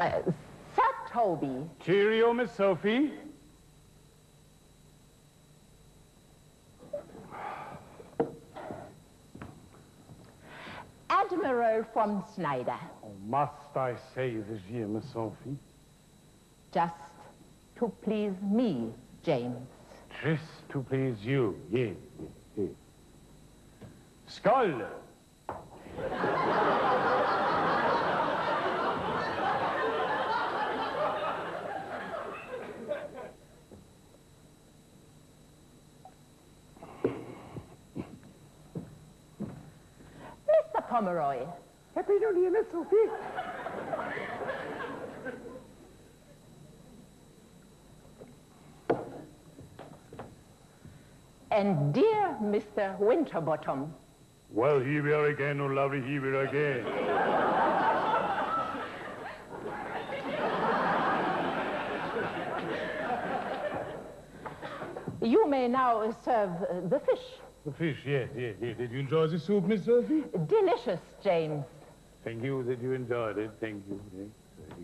Uh, Sir Toby. Cheerio, Miss Sophie. Admiral von Schneider. Oh, must I say this year, Miss Sophie? Just to please me, James. Just to please you, yeah, yeah, yeah. Skull. Mr. Pomeroy. Happy New Year, Miss Sophie. And dear Mr. Winterbottom. Well, here we are again, oh lovely, here we are again. You may now serve the fish. The fish, yes, yes, yes. Did you enjoy the soup, Miss Sophie? Delicious, James. Thank you that you enjoyed it. Thank you. Thank you.